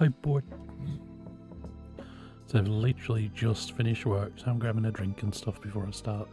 I'm bored. So I've literally just finished work, so I'm grabbing a drink and stuff before I start.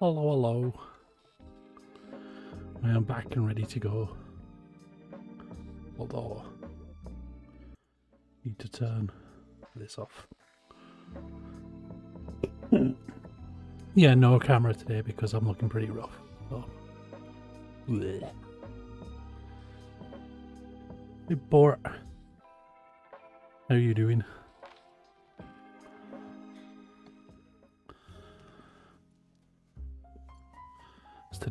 Hello, hello. I am back and ready to go. Although, need to turn this off. yeah, no camera today because I'm looking pretty rough. So. Hey, Bort. How are you doing?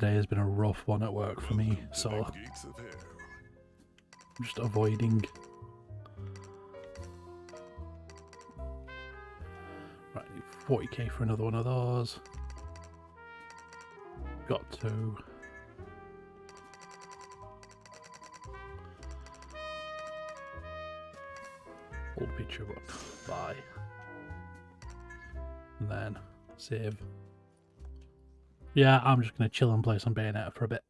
Today has been a rough one at work for me, so I'm just avoiding. Right, 40k for another one of those. Got to. Old picture book. Bye. And then save. Yeah, I'm just going to chill and play some Bayonetta for a bit.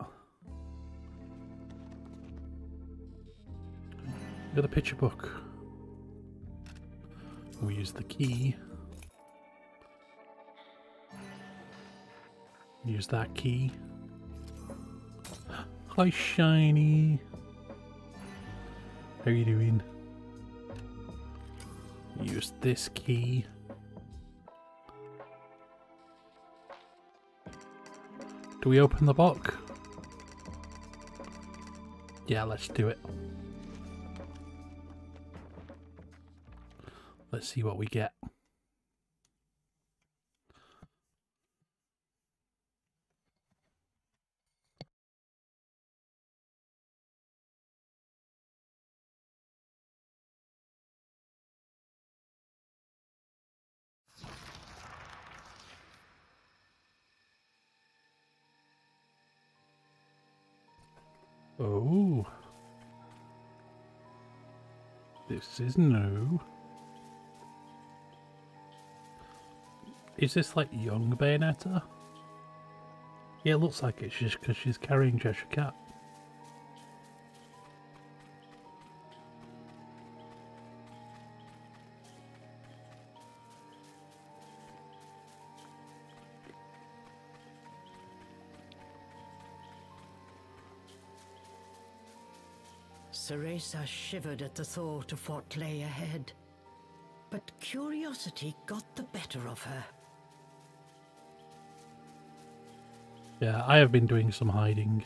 Got a picture book. We use the key. Use that key. Hi, Shiny. How you doing? Use this key. Do we open the box? Yeah, let's do it. Let's see what we get. Is new. Is this like young Bayonetta? Yeah, it looks like it's just because she's carrying Cheshire Cat. Cereza shivered at the thought of what lay ahead. But curiosity got the better of her. Yeah, I have been doing some hiding.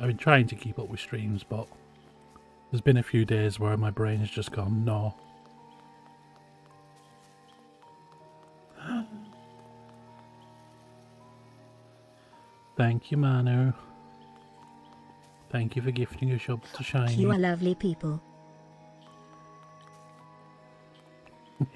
I've been trying to keep up with streams, but there's been a few days where my brain has just gone, no. Thank you, Manu. Thank you for gifting your shop to Shiny. You are lovely people.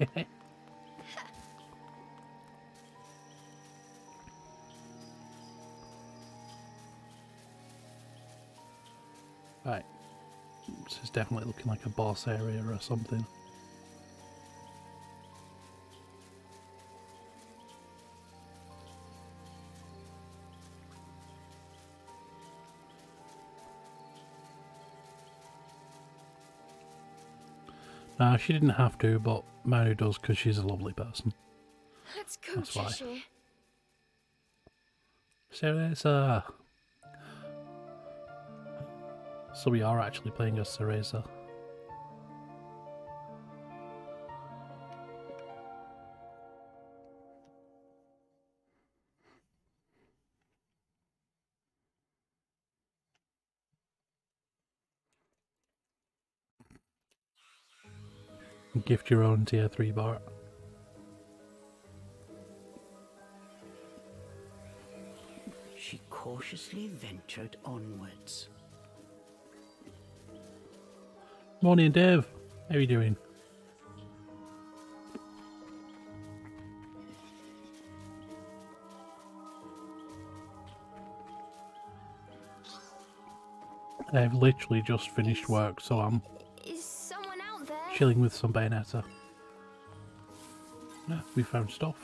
right. This is definitely looking like a boss area or something. Nah, she didn't have to, but Manu does because she's a lovely person. Let's go, That's why. Cereza. Uh, so we are actually playing as Cereza. Gift your own tier 3 bar. She cautiously ventured onwards. Morning, Dave. How are you doing? I've literally just finished work, so I'm chilling with some Bayonetta. Yeah, we found stuff.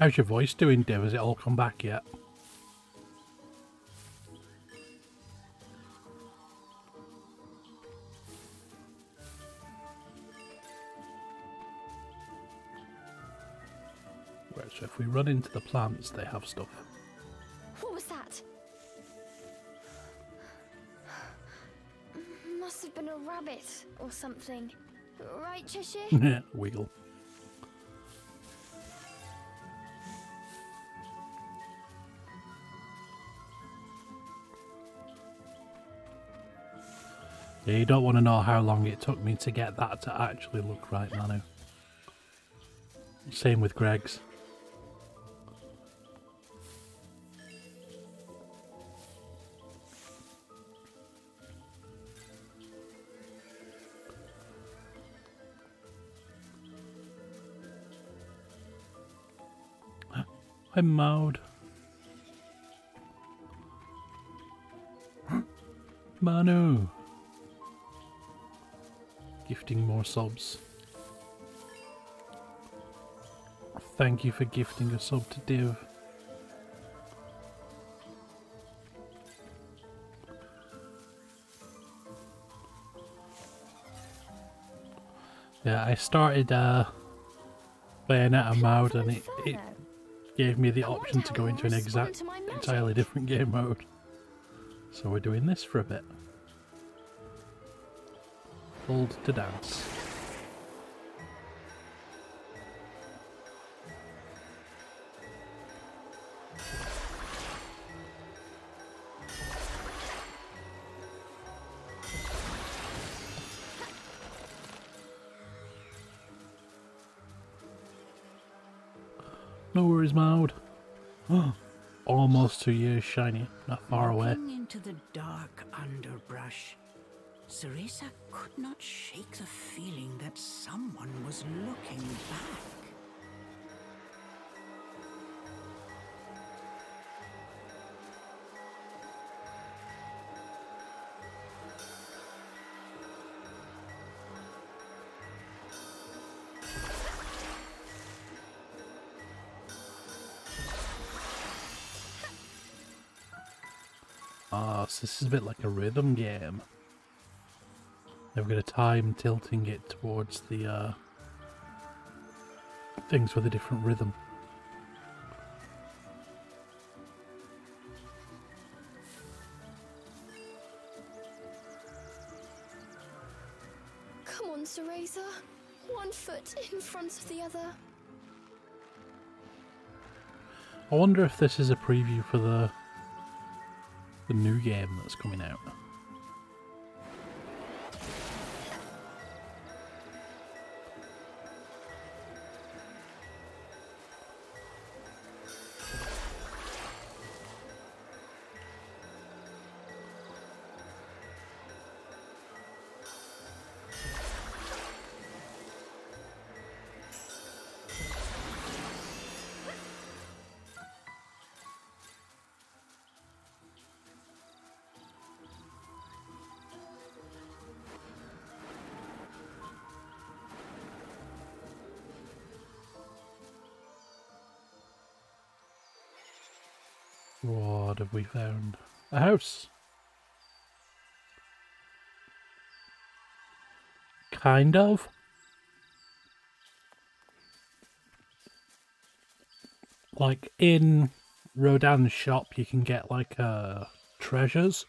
How's your voice doing, Dev? Has it all come back yet? Right, so if we run into the plants, they have stuff. Or something. Right, Cheshire? Wiggle. Yeah, you don't want to know how long it took me to get that to actually look right, Manu. Same with Greg's. I'm mowed. Manu! Gifting more subs. Thank you for gifting a sub to Div. Yeah, I started uh, playing at a mode and it, it gave me the option to go into an exact, entirely different game mode. So we're doing this for a bit. Hold to dance. Two years shiny, not far away. into the dark underbrush, Cereza could not shake the feeling that someone was looking back. This is a bit like a rhythm game. They've got a time tilting it towards the uh, things with a different rhythm. Come on, Cereza. One foot in front of the other. I wonder if this is a preview for the the new game that's coming out. Have we found? A house. Kind of. Like in Rodin's shop, you can get like uh, treasures.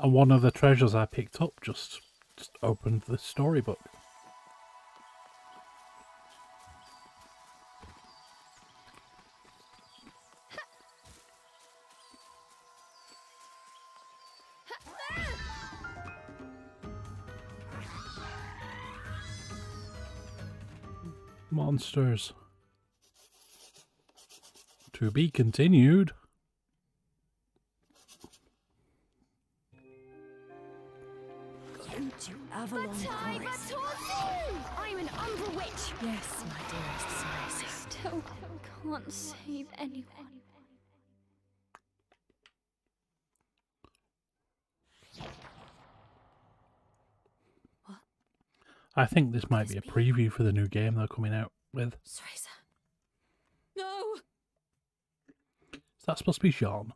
And one of the treasures I picked up just, just opened the storybook. Monsters. To be continued. Into Avalon Batai Forest. I'm an Umbra Witch. Yes, my dearest I still can't save anyone. I think this might be a preview for the new game they're coming out with. Cereza. No! Is that supposed to be Sean?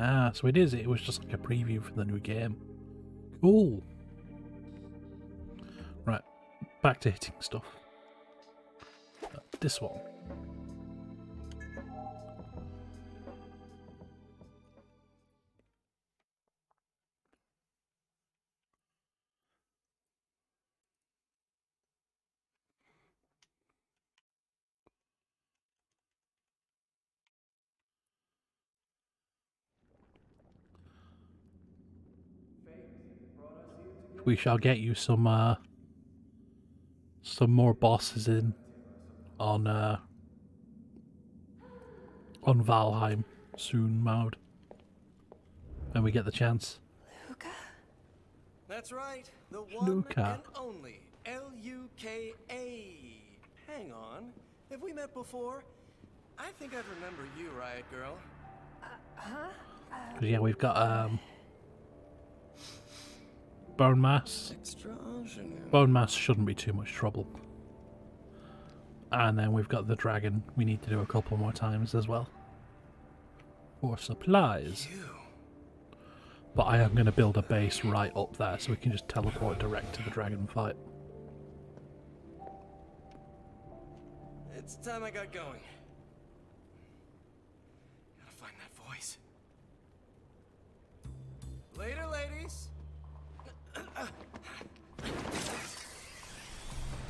Ah, so it is. It was just like a preview for the new game. Cool. Right, back to hitting stuff. This one. We shall get you some uh some more bosses in on uh on Valheim soon mode. When we get the chance. Luka. That's right. The one Luka. and only L-U-K-A. Hang on. Have we met before? I think I'd remember you, Riot Girl. 'Cause, yeah, we've got um, Bonemass. Bone mass shouldn't be too much trouble. And then we've got the dragon. We need to do a couple more times as well. For supplies. But I am going to build a base right up there so we can just teleport direct to the dragon fight. It's time I got going. Gotta find that voice. Later, ladies.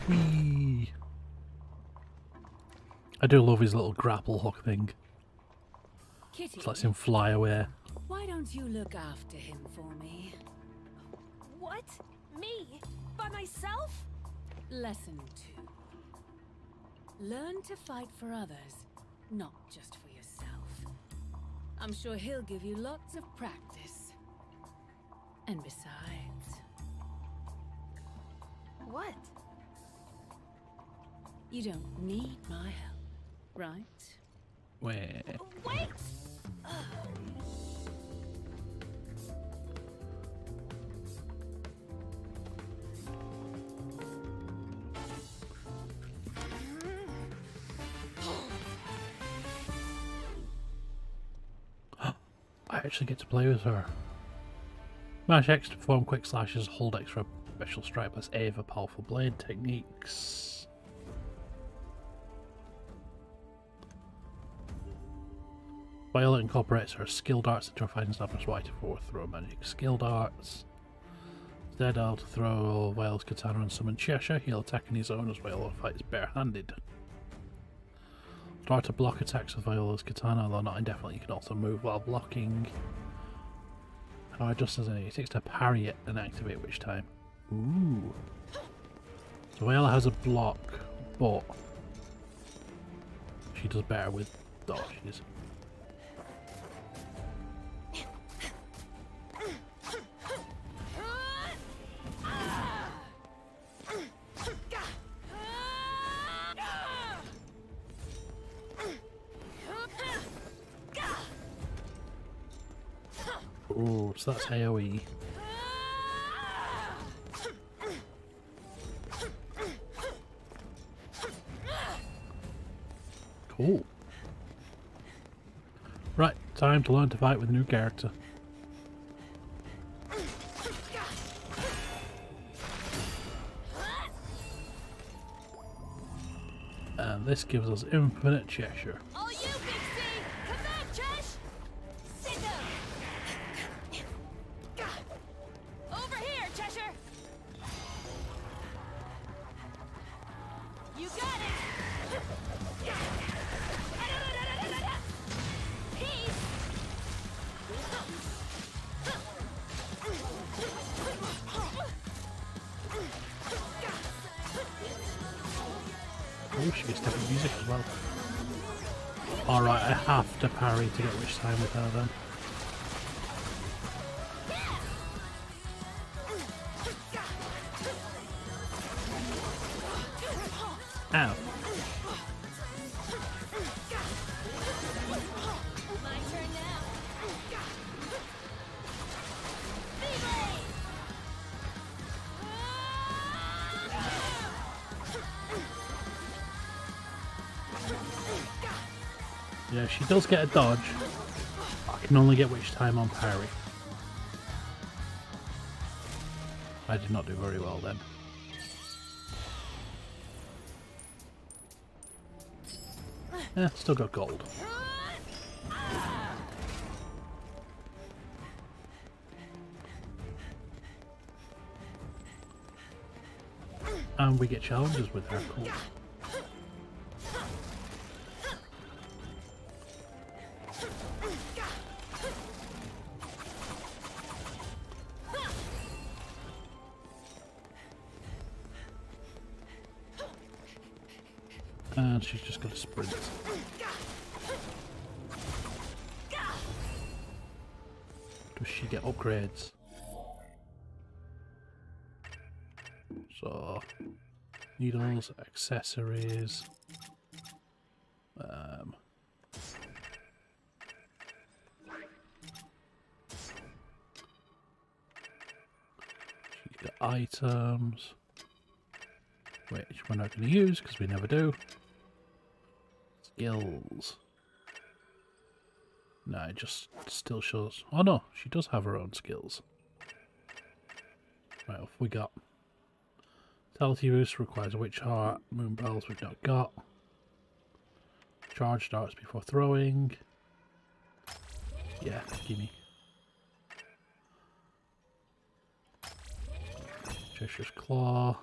Whee! I do love his little grapple hook thing. Kitty, Just lets him fly away. why don't you look after him for me? What? Me? By myself? Lesson two. Learn to fight for others, not just for yourself. I'm sure he'll give you lots of practice. And besides, What? you don't need my help, right? Wait. Wait! I actually get to play with her. Mash X to perform quick slashes, hold X for special strike plus A for powerful blade techniques. Viola incorporates her skill darts into her fighting style plus Y to throw magic skill darts. Instead, I'll throw Viola's katana and summon Cheshire. He'll attack in his own as Viola fights barehanded. Start to block attacks with Viola's katana, although not indefinitely. You can also move while blocking. How just as it takes to parry it and activate witch time. Ooh. So Viola has a block, but she does better with dodges. Ooh, so that's. AoE. Time to learn to fight with a new character. And this gives us infinite Cheshire. To to get witch time with her then. Does get a dodge. I can only get witch time on parry. I did not do very well then. Eh, still got gold. And we get challenges with her, cool. And she's just going to sprint. Does she get upgrades? So, needles, accessories. Um, she's got items, which we're not going to use because we never do. Skills. No, it just still shows. Oh no, she does have her own skills. Right, off we got. Vitality requires witch heart, moon bells we've not got. Charge starts before throwing. Yeah, gimme. Cheshire's Claw.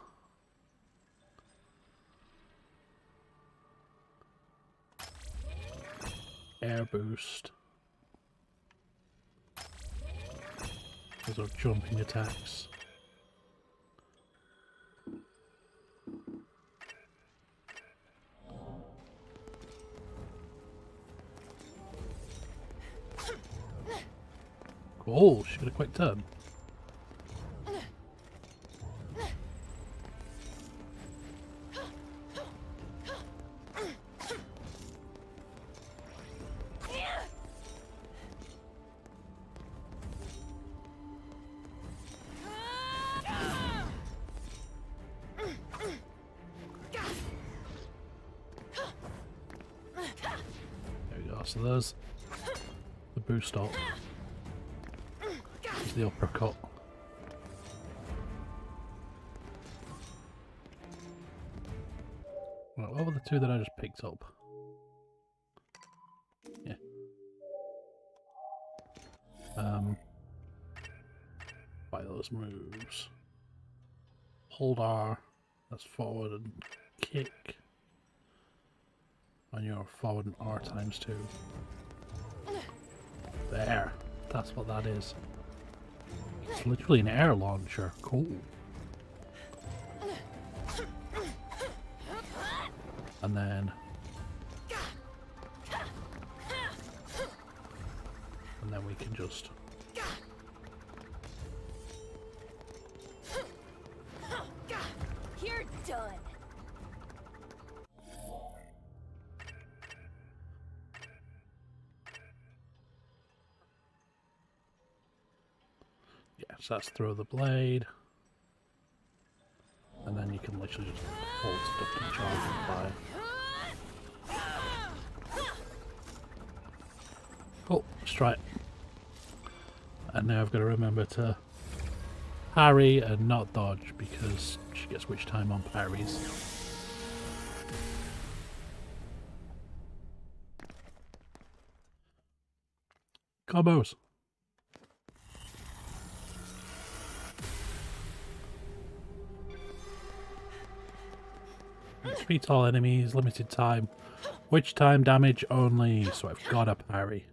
Air boost. Those are jumping attacks. Oh, she got a quick turn. The boost up. There's the uppercut. Right, what were the two that I just picked up? Yeah. Um, by those moves. Hold R, that's forward and kick. On your forward and R times two. There, that's what that is. It's literally an air launcher. Cool. And then... And then we can just... so that's throw the blade. And then you can literally just hold stuff and charge and fire. Oh, cool, let's try it. And now I've got to remember to parry and not dodge because she gets witch time on parries. Combos. Defeat all enemies, limited time. Witch time damage only, so I've got a parry.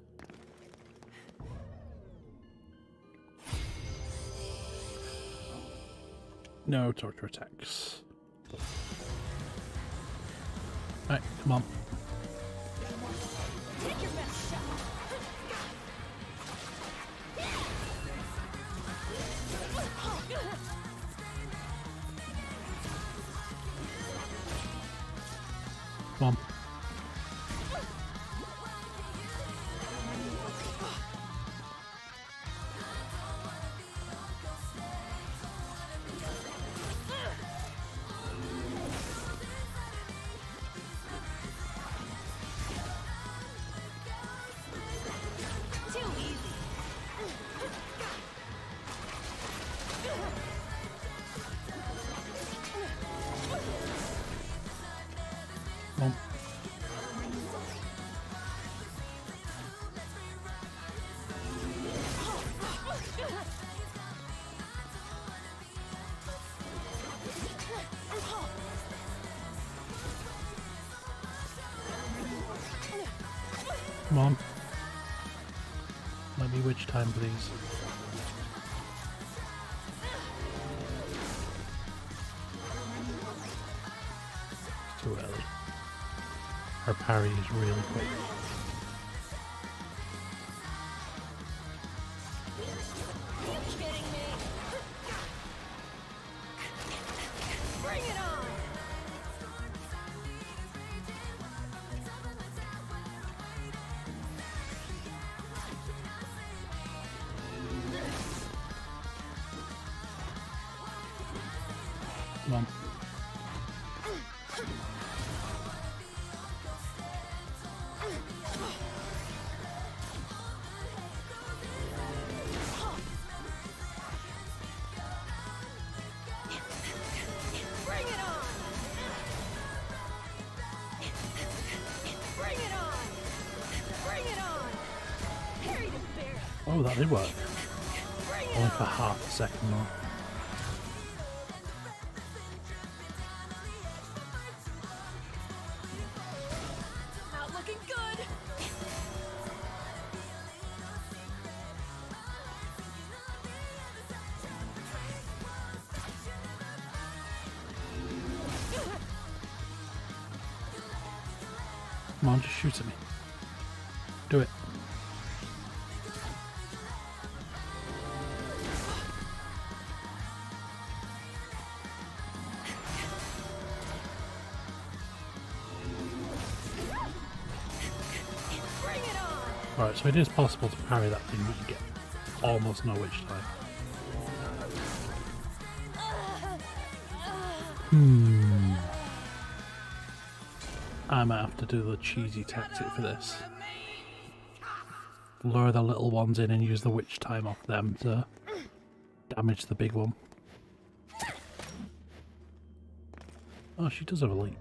No torture attacks. Alright, come on. Is really quick. That did work. Only for half So it is possible to parry that thing, but you get almost no witch time. Hmm. I might have to do the cheesy tactic for this. Lure the little ones in and use the witch time off them to damage the big one. Oh, she does have a leap.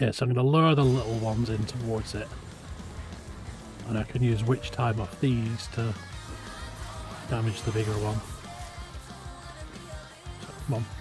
Yeah, so I'm going to lure the little ones in towards it. And I can use witch time off these to damage the bigger one. So, come on.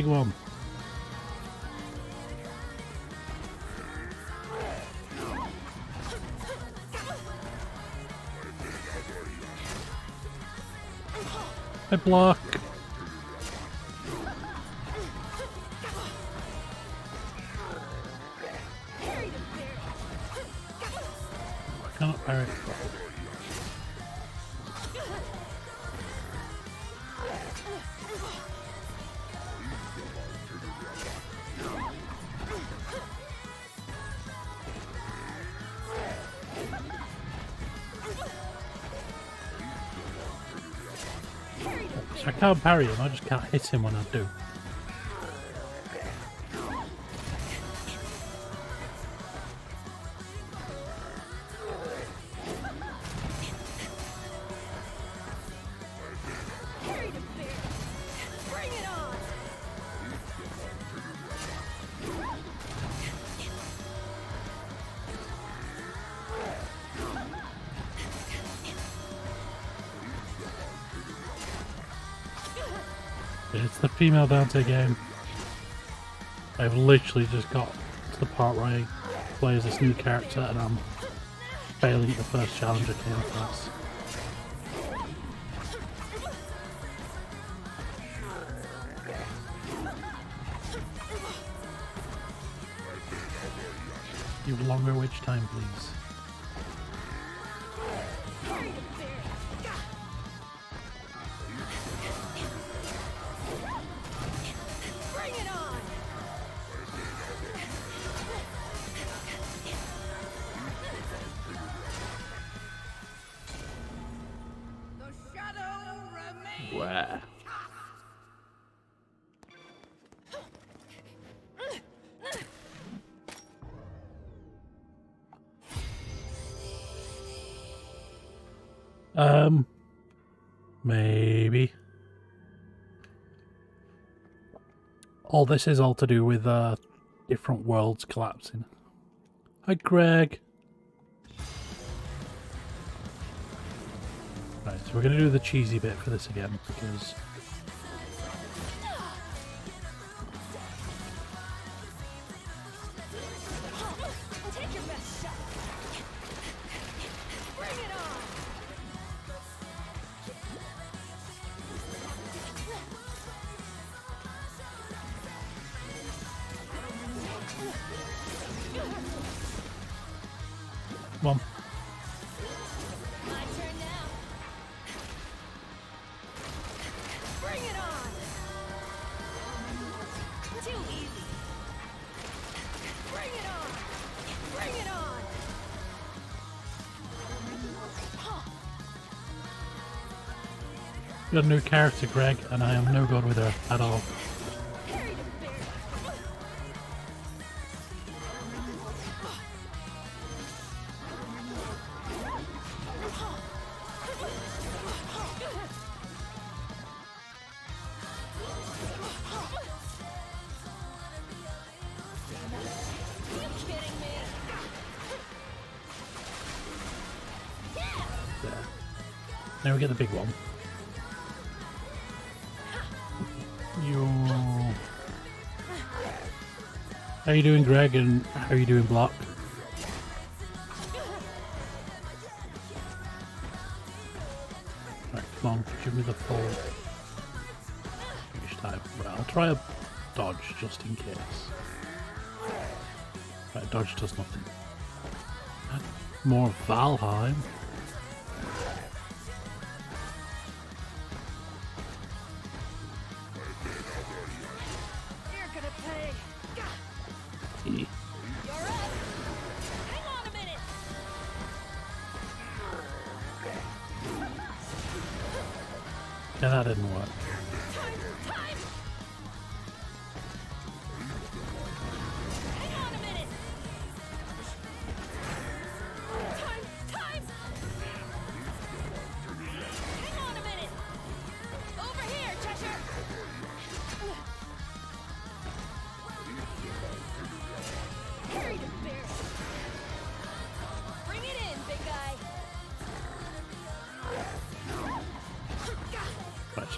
Big one. I block. Can't parry him, I just can't hit him when I do. It's the female Dante game. I've literally just got to the part where I play as this new character and I'm failing the first challenge I came across. You longer witch time, please. All this is all to do with uh, different worlds collapsing. Hi, Greg. Right, so we're going to do the cheesy bit for this again because a new character, Greg, and I am no good with her at all. Now we get the big one. How you doing, Greg? And how you doing, Block? Right, come on, give me the full time. Right, I'll try a dodge just in case. Right, dodge does nothing. More Valheim.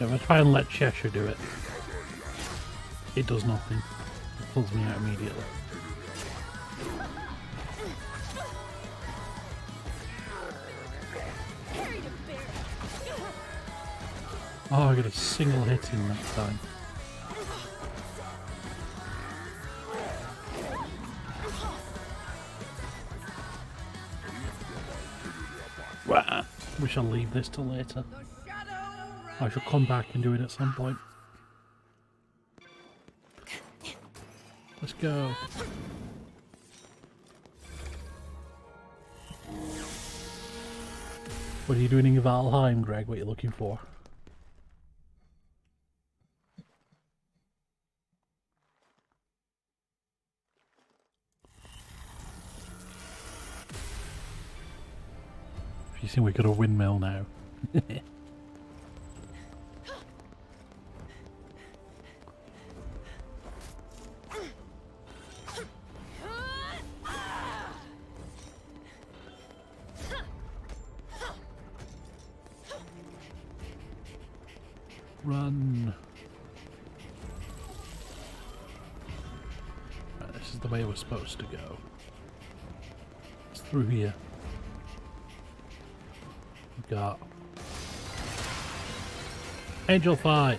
If I try and let Cheshire do it, it does nothing. It pulls me out immediately. Carry the bear. Oh, I got a single hit in that time. Right, we shall leave this till later. I shall come back and do it at some point. Let's go. What are you doing in Valheim, Greg? What are you looking for? You think we got a windmill now? Run. Right, this is the way we're supposed to go. It's through here. We've got Angel Fight.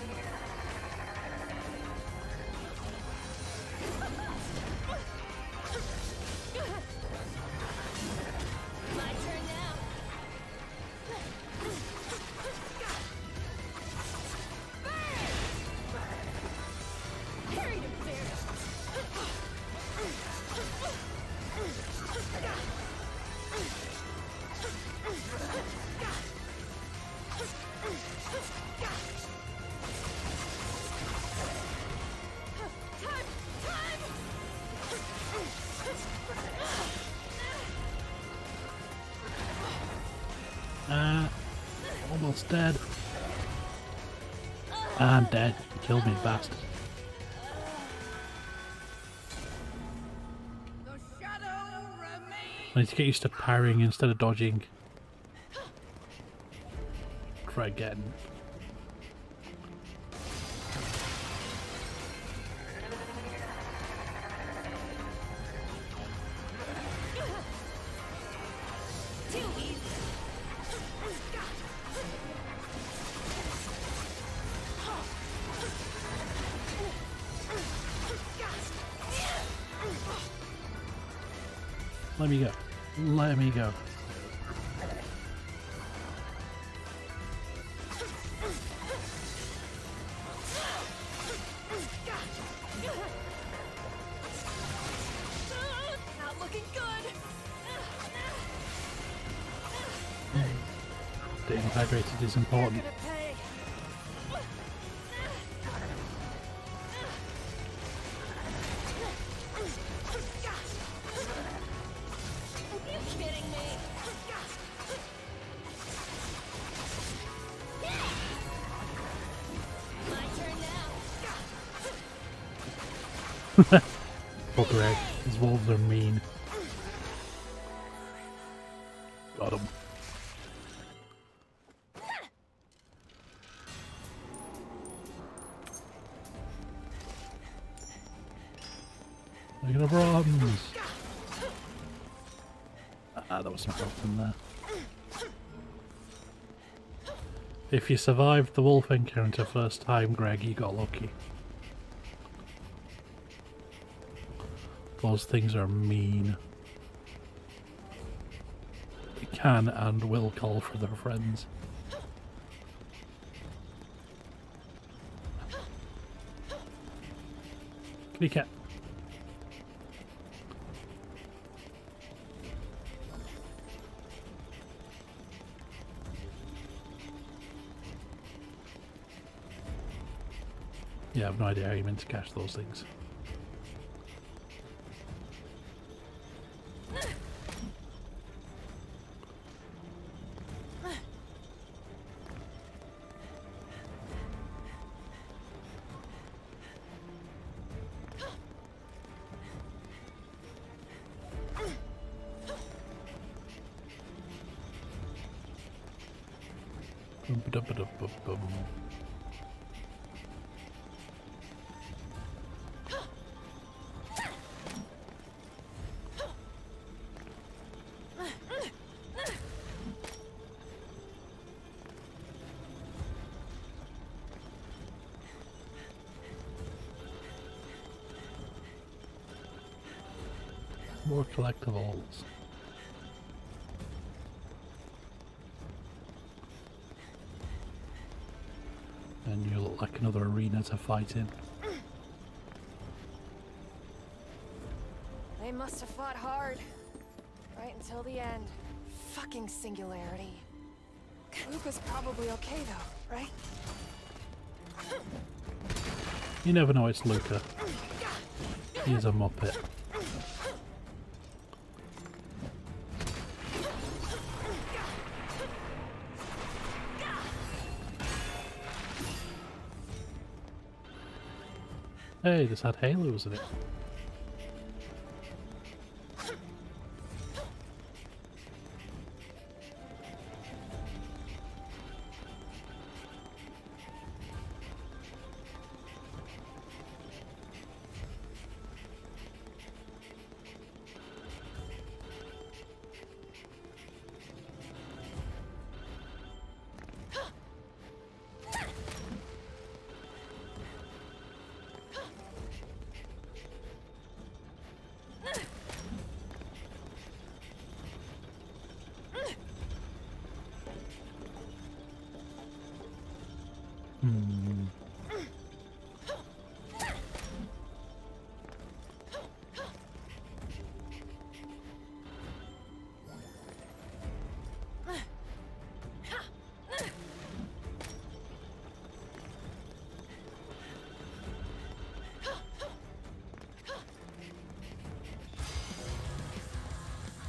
To get used to parrying instead of dodging. Try again. Turn now. Poor Greg. His wolves are mean. Got him. If you survived the wolf encounter first time, Greg, you got lucky. Those things are mean. They can and will call for their friends. Kitty cat. Yeah, I have no idea how you meant to catch those things. Another arena to fight in. They must have fought hard. Right until the end. Fucking singularity. Luka's probably okay though, right? You never know it's Luca. He's a muppet. Hey, this had halos in it.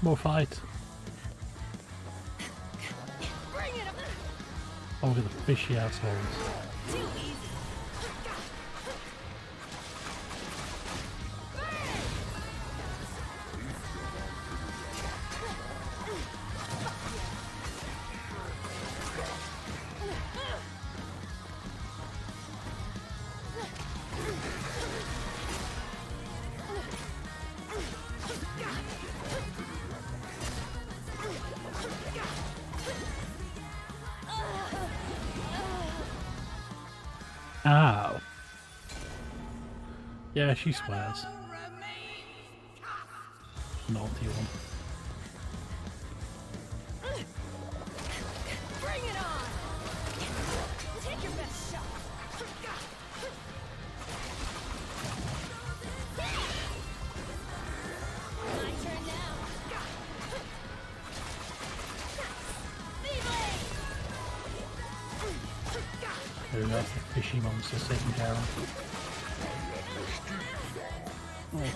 More fight. Oh, look at the fishy assholes. She swears.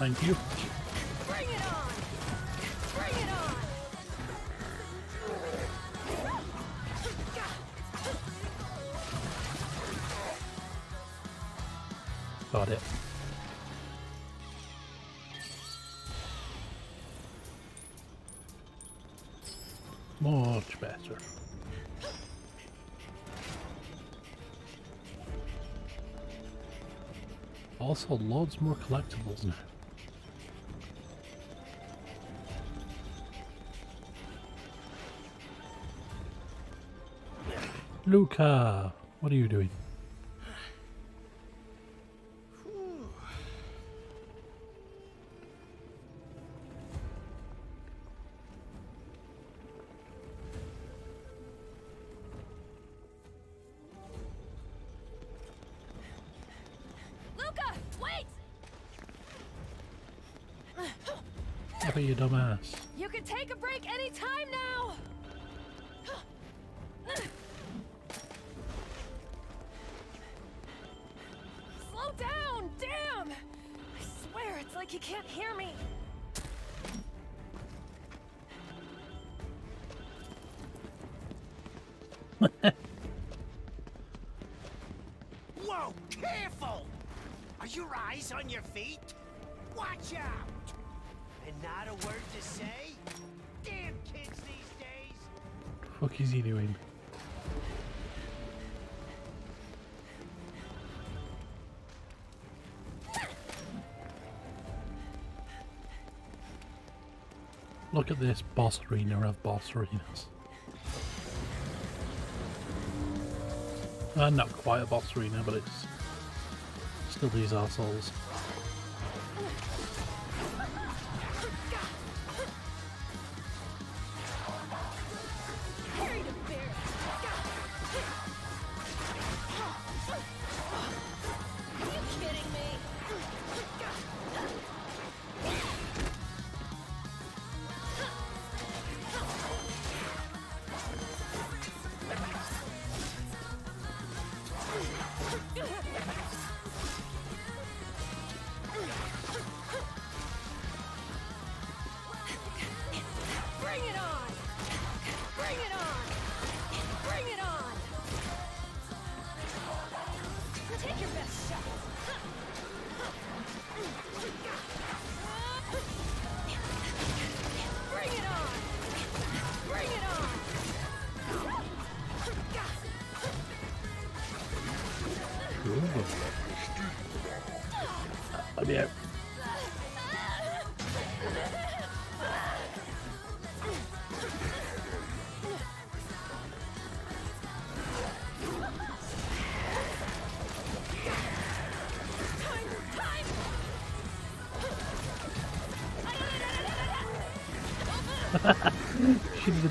Thank you. Bring it on! Bring it on! Got it. Much better. Also, loads more collectibles now. Luka, what are you doing? you dumbass. You can take a break anytime now! Look at this boss arena of boss arenas. Uh, not quite a boss arena, but it's still these assholes.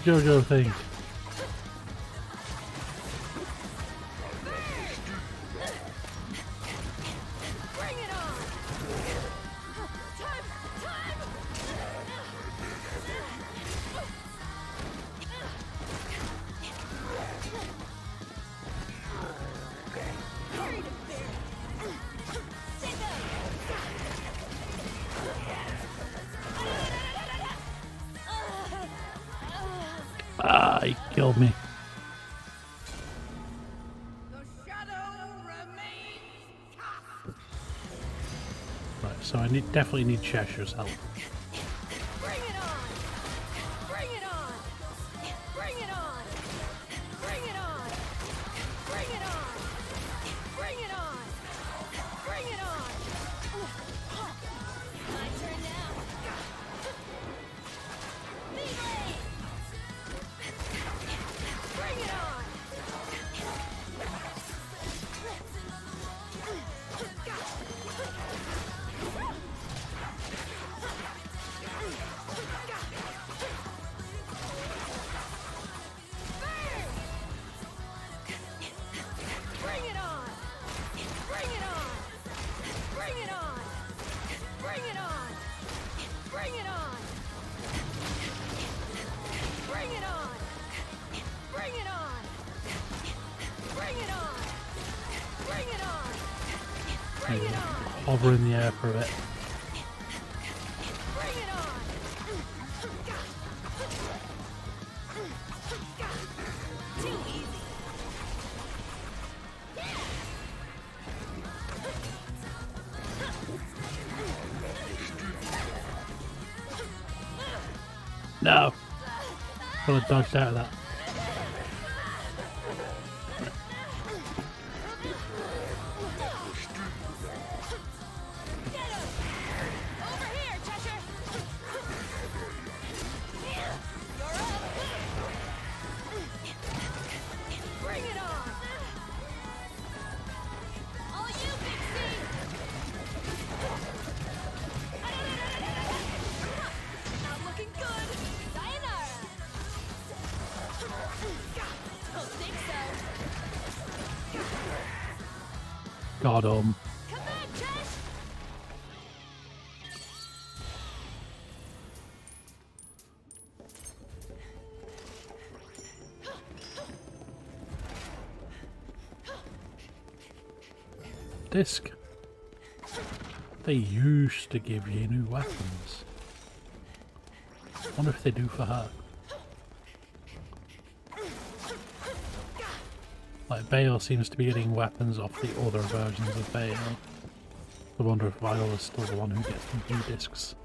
JoJo thing. definitely need Cheshire's help. for a bit. No. i've dodged out of that. Disc. They used to give you new weapons. wonder if they do for her. Bale seems to be getting weapons off the other versions of Bale. I wonder if Viola is still the one who gets the new discs.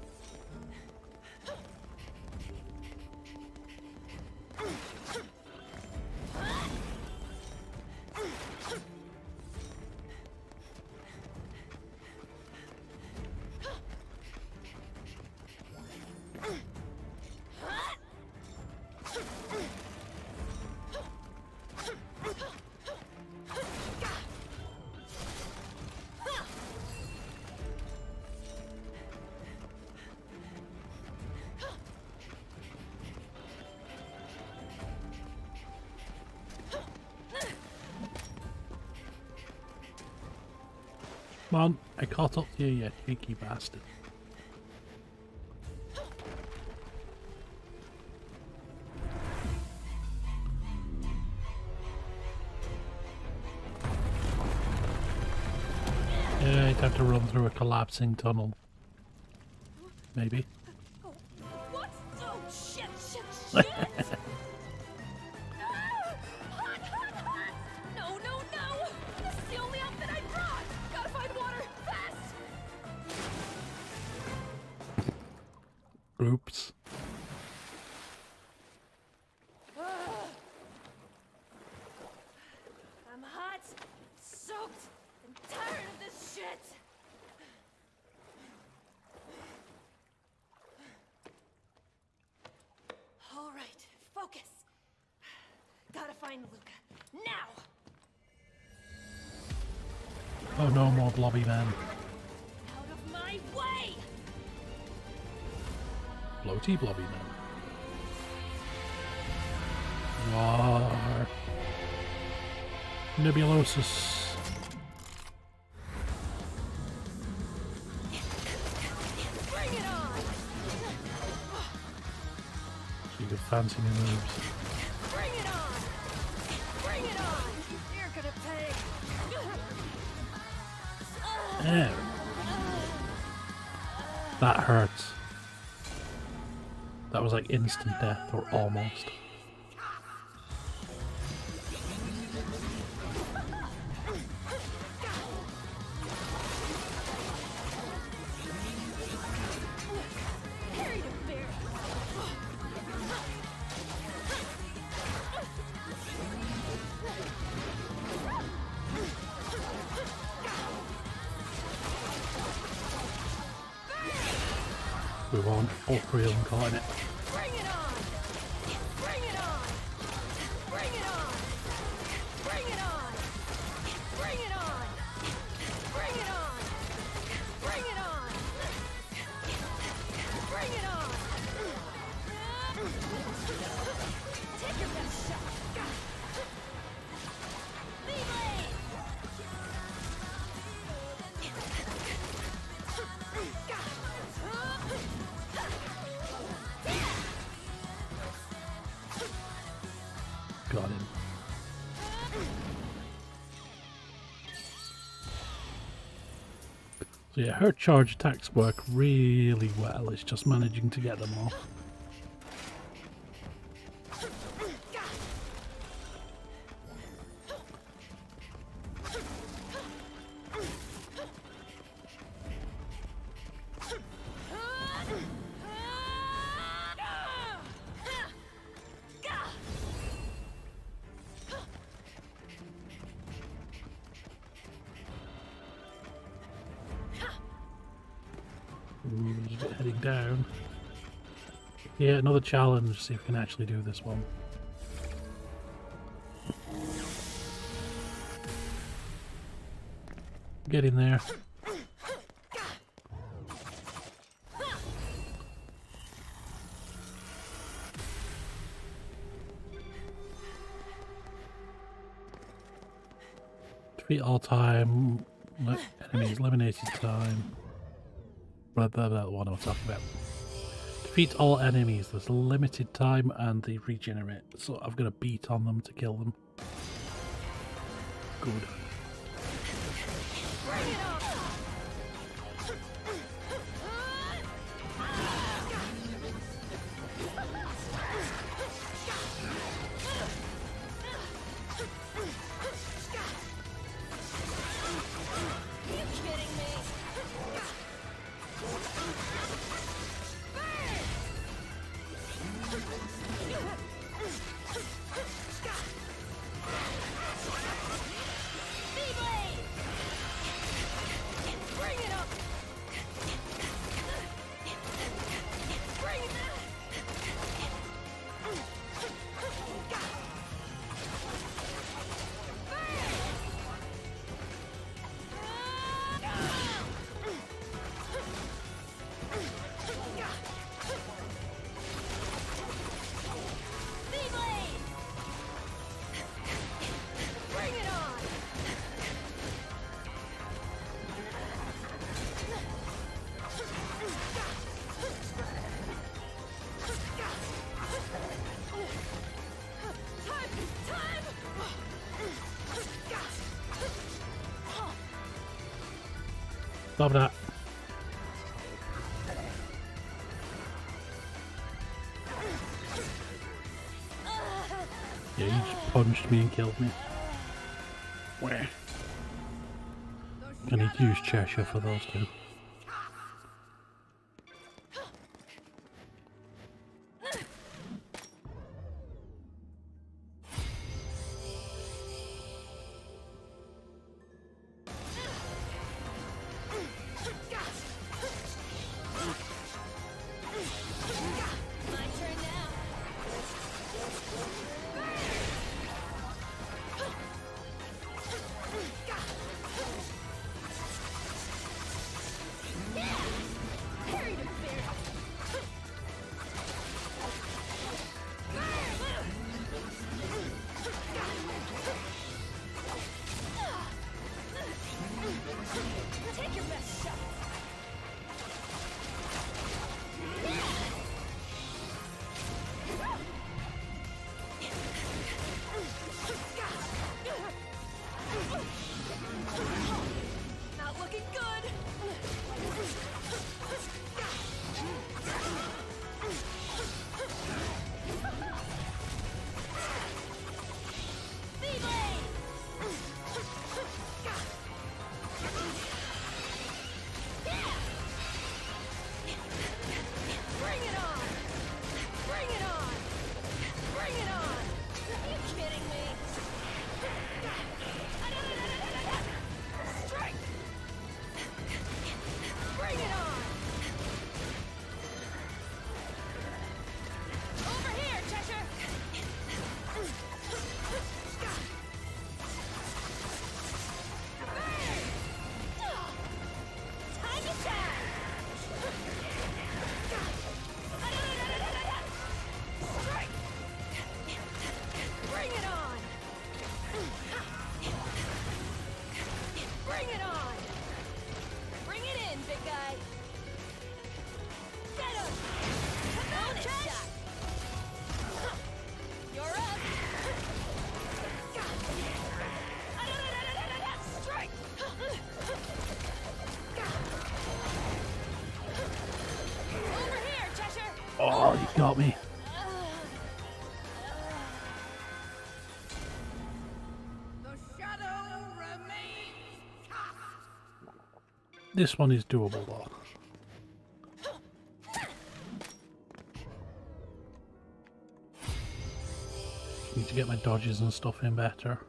To you, cheeky bastard. Yeah, you'd have to run through a collapsing tunnel. Maybe. What? Oh, shit, shit, shit! Oh no, more blobby man. Out of my way! Floaty blobby man. War. Nebulosis. Bring it on! You could fancy new moves. Yeah. That hurts. That was like instant death or almost. Yeah, her charge attacks work really well. It's just managing to get them off. Yeah, another challenge. See if we can actually do this one. Get in there. Defeat all time. Enemies eliminated time. Blah, blah, blah, what am I talking about? Defeat all enemies. There's limited time and they regenerate. So I've got to beat on them to kill them. Good. Yeah, he just punched me and killed me. Where? I need to use Cheshire for those two. Oh, you got me. This one is doable though. Need to get my dodges and stuff in better.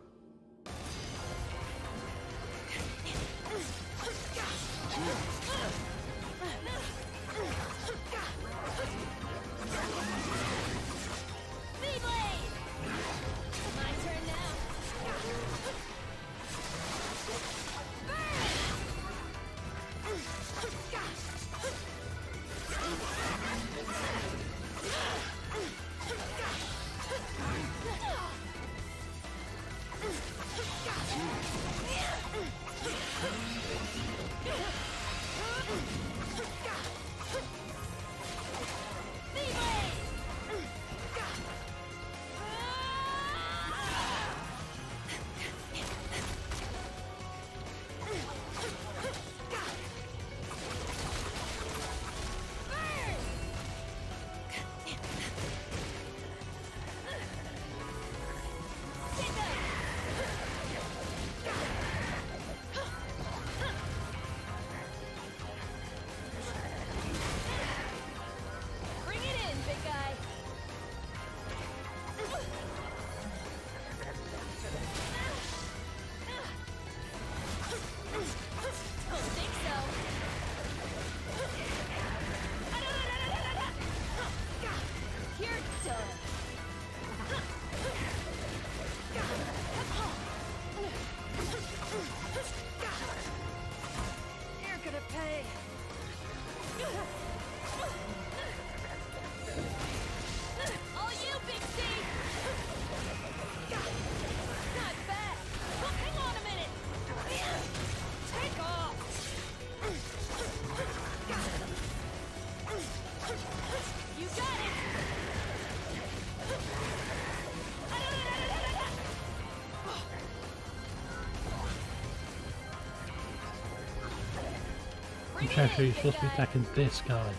I'm Cheshire, you're supposed to be attacking this guy.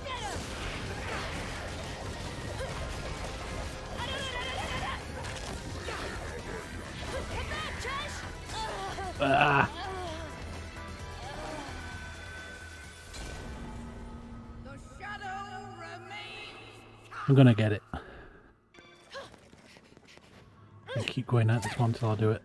Ah! I'm gonna get it. I keep going at this one till I do it.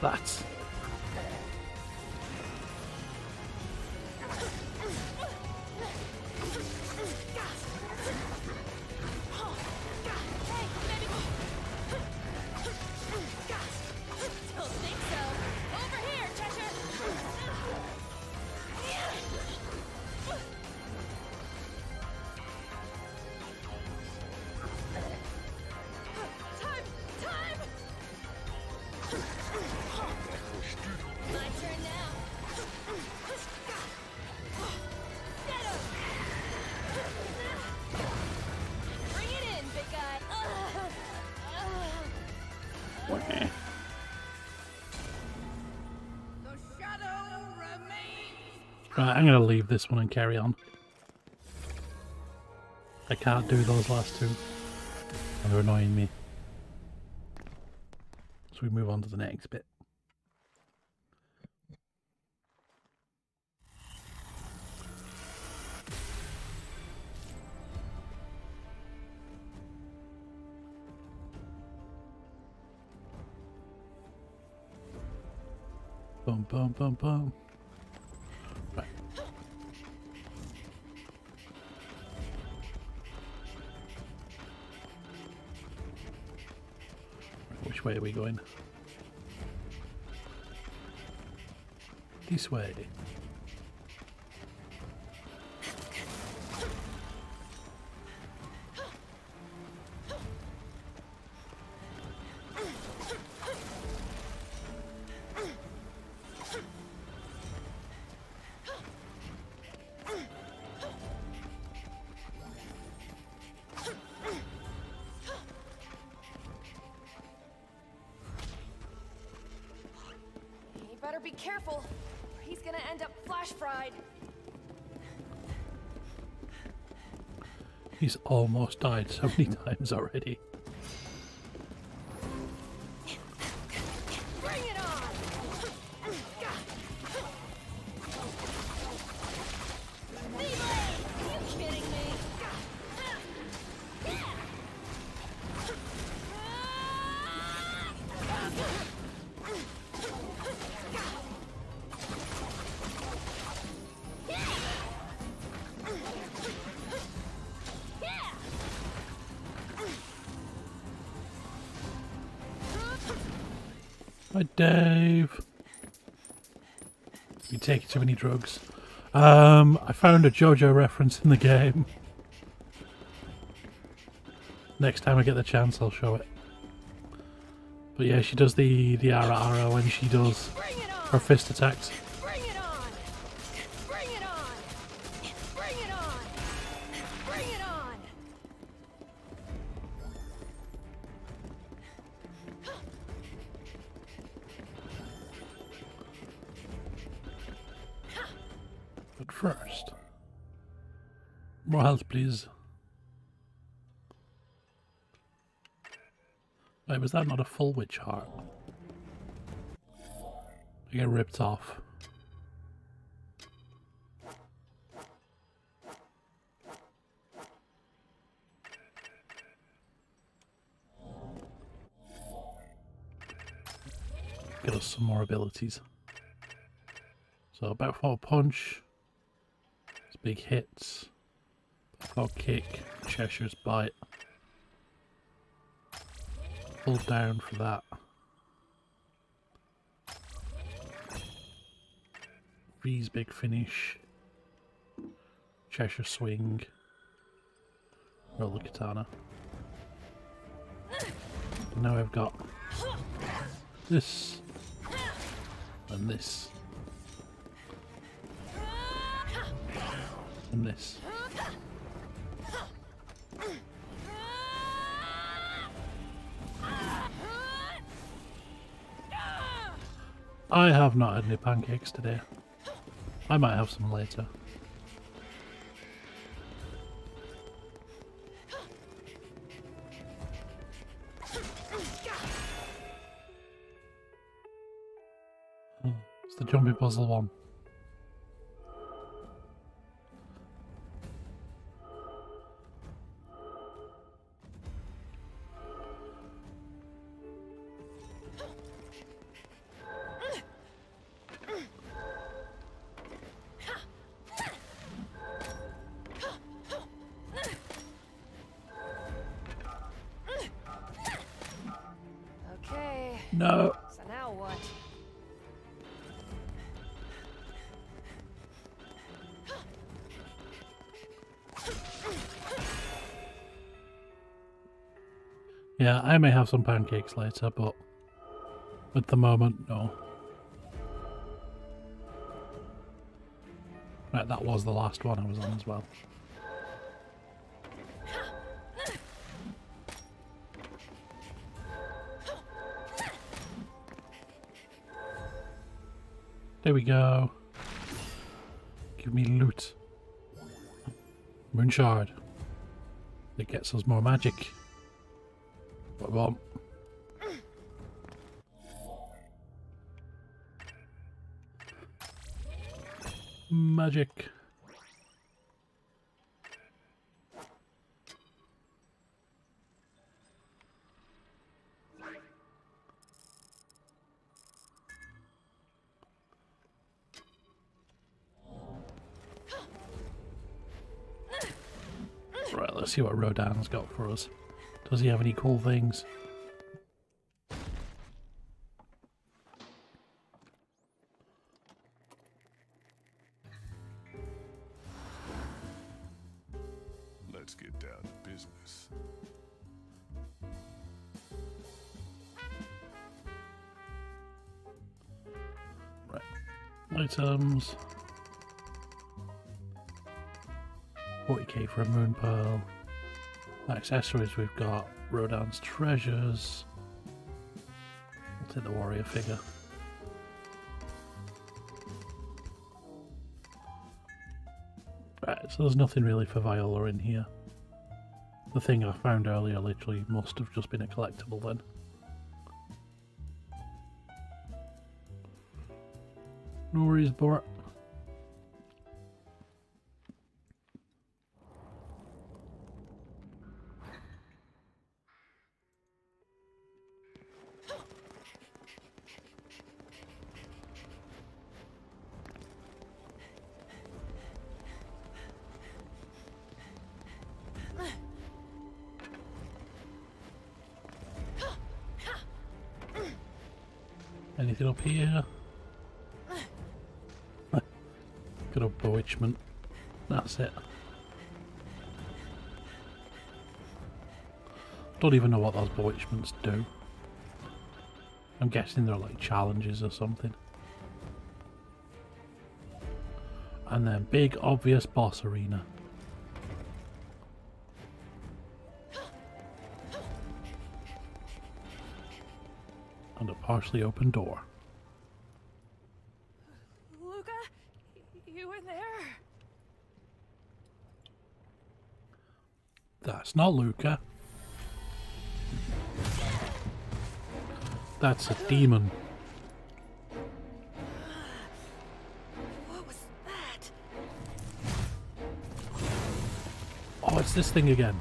That. Right, I'm going to leave this one and carry on. I can't do those last two. They're annoying me. So we move on to the next bit. Boom, boom, boom, boom. Way are we going? This way. Almost died so many times already. Hi, Dave. You take too many drugs. Um, I found a JoJo reference in the game. Next time I get the chance, I'll show it. But yeah, she does the the ara ara when she does her fist attacks. Was that not a full witch heart? I get ripped off. Get us some more abilities. So about four punch, it's big hits, Back four kick, Cheshire's bite. Pull down for that. V's big finish. Cheshire swing. Roll the katana. Now I've got this and this and this. I have not had any pancakes today. I might have some later. Oh, It's the jumpy puzzle one. No. So now what? Yeah, I may have some pancakes later, but at the moment, no. Right, that was the last one I was on as well. There we go. Give me loot. Moon shard. It gets us more magic. What want. Magic. See what Rodan's got for us. Does he have any cool things? Accessories we've got Rodan's treasures. We'll take the warrior figure. Right, so there's nothing really for Viola in here. The thing I found earlier literally must have just been a collectible then. No Bort. Anything up here? Good old bewitchment. That's it. Don't even know what those bewitchments do. I'm guessing they're like challenges or something. And then big obvious boss arena. Partially open door. Luka, you in there? That's not Luka. That's a demon. What was that? Oh, it's this thing again.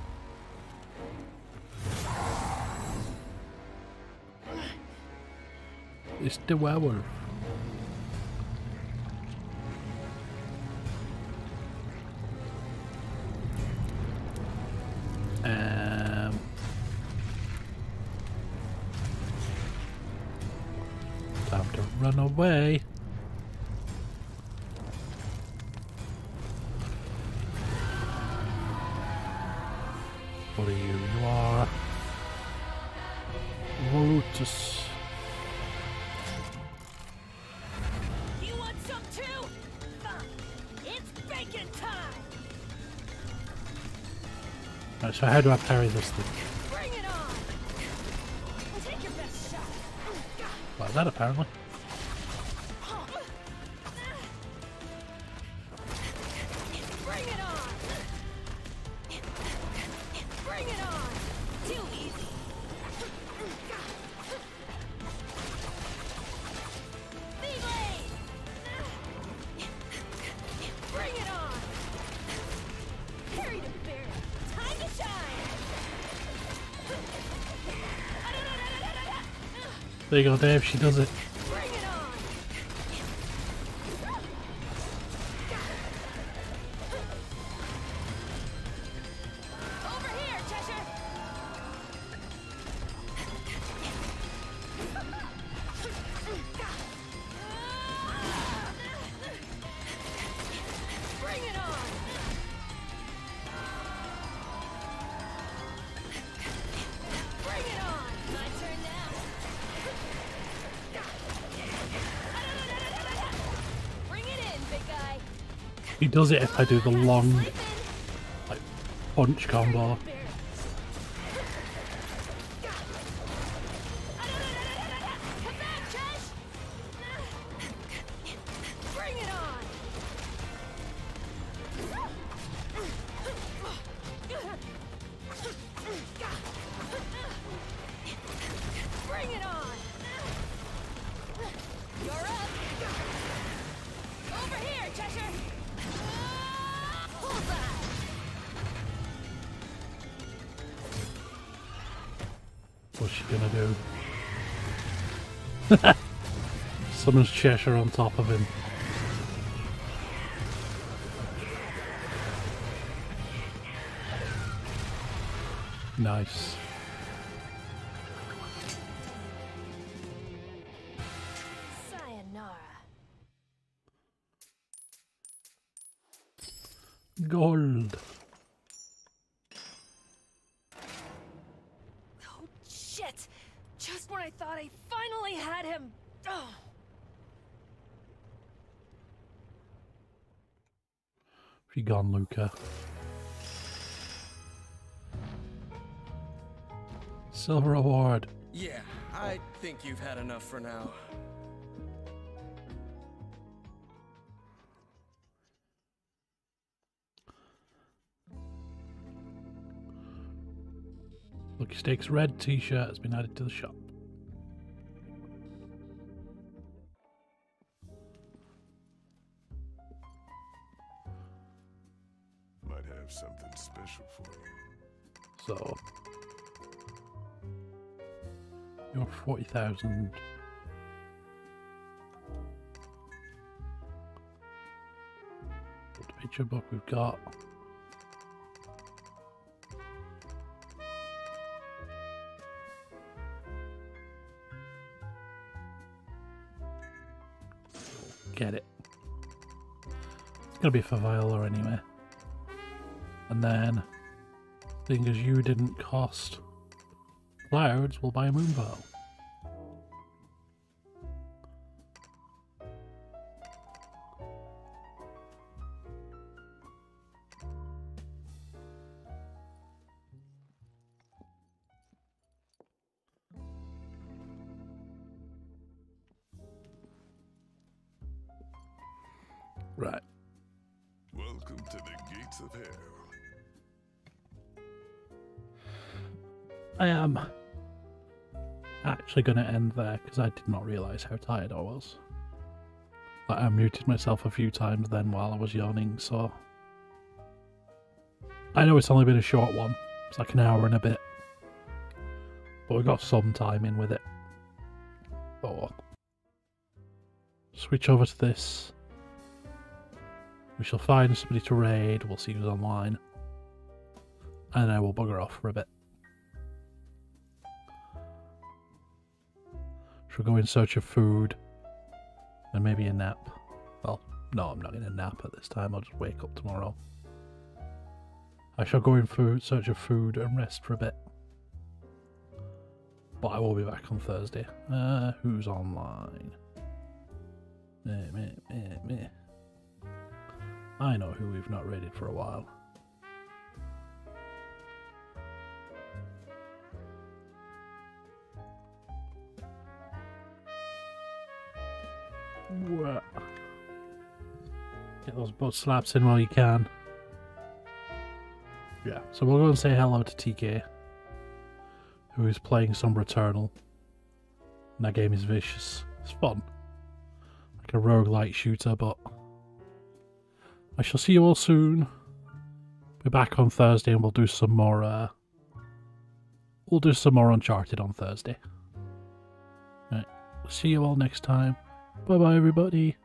It's the werewolf. So how do I parry this thing? Bring it on. Take your best shot. Like that, apparently. There you go, Dave. She does it. He does it if I do the long, like, punch combo. Cheshire on top of him. Gone, Luka. Silver award. Yeah, I think you've had enough for now. Lucky Stakes red t-shirt has been added to the shop. Thousand. Picture book we've got. Get it. It's gonna be for Viola anyway. And then Seeing as you didn't cost clouds, we'll buy a moon pearl. Actually going to end there because I did not realise how tired I was. Like, I muted myself a few times then while I was yawning, so. I know it's only been a short one, it's like an hour and a bit. But we got some time in with it. Oh. Switch over to this. We shall find somebody to raid, we'll see who's online. And then we'll bugger off for a bit. Shall go in search of food and maybe a nap. Well, no, I'm not going to nap at this time. I'll just wake up tomorrow. I shall go in food, search of food and rest for a bit. But I will be back on Thursday. Uh, who's online? Meh, meh, meh. I know who we've not raided for a while. Those butt slaps in while you can. Yeah, so we'll go and say hello to TK, who is playing some Eternal. And that game is vicious. It's fun. Like a roguelike shooter, but I shall see you all soon. Be back on Thursday and we'll do some more uh we'll do some more Uncharted on Thursday. Right. See you all next time. Bye bye everybody.